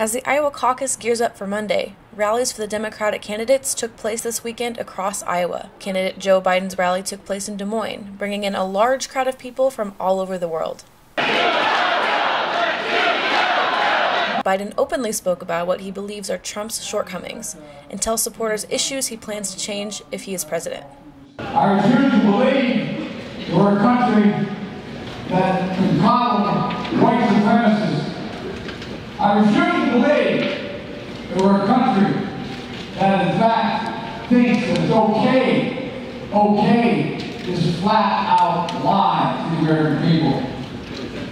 As the Iowa caucus gears up for Monday, rallies for the Democratic candidates took place this weekend across Iowa. Candidate Joe Biden's rally took place in Des Moines, bringing in a large crowd of people from all over the world. Biden openly spoke about what he believes are Trump's shortcomings and tells supporters issues he plans to change if he is president. I believe we're a country that can coddle white I refuse to believe that we're a country that in fact thinks that it's okay, okay is flat out lie to the American people.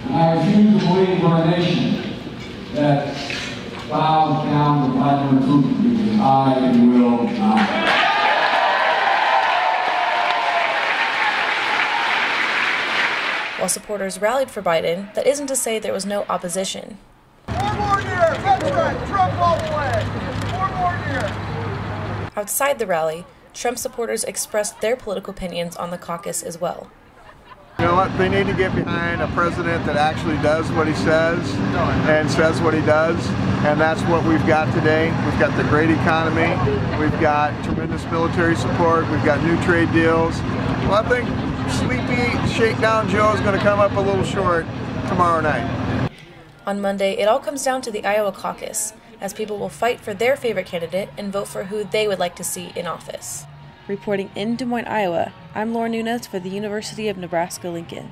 And I refuse to believe we're a nation that bows down to Vladimir Putin because I will not. While supporters rallied for Biden, that isn't to say there was no opposition. That's right. Trump all the way. Four more years. Outside the rally, Trump supporters expressed their political opinions on the caucus as well. You know what? They need to get behind a president that actually does what he says and says what he does. And that's what we've got today. We've got the great economy. We've got tremendous military support. We've got new trade deals. Well, I think sleepy shakedown Joe is going to come up a little short tomorrow night. On Monday, it all comes down to the Iowa caucus, as people will fight for their favorite candidate and vote for who they would like to see in office. Reporting in Des Moines, Iowa, I'm Laura Nunes for the University of Nebraska Lincoln.